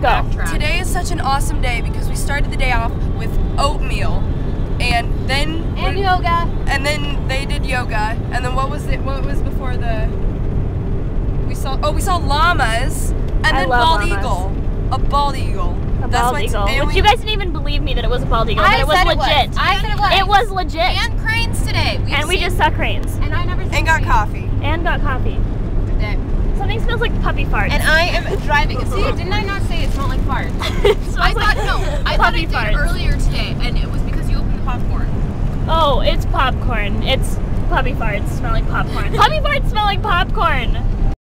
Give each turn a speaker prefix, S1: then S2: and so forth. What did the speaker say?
S1: backtrack.
S2: Today is such an awesome day because we started the day off with oatmeal, and then
S3: And yoga.
S2: and then they did yoga, and then what was it? What was before the? We saw oh we saw llamas, and
S4: I
S2: then
S4: love
S2: bald
S4: llamas.
S2: eagle, a bald eagle.
S4: A
S2: That's
S4: bald eagle. Which
S2: we-
S4: you guys didn't even believe me that it was a bald eagle.
S3: I
S4: that it was
S3: said it
S4: legit.
S3: was. I said it was.
S4: It was legit.
S1: And cranes today. We've
S4: And we just saw cranes.
S3: And I never
S2: and got coffee.
S4: And got coffee.
S3: Today.
S4: Something smells like puppy farts.
S1: And I am driving.
S3: See, didn't I not say it smelled like farts?
S1: I
S4: like
S1: thought no. I thought it did
S4: farts.
S1: earlier today, and it was because you opened the popcorn.
S4: Oh, it's popcorn. It's puppy farts smell like popcorn. puppy farts smelling popcorn.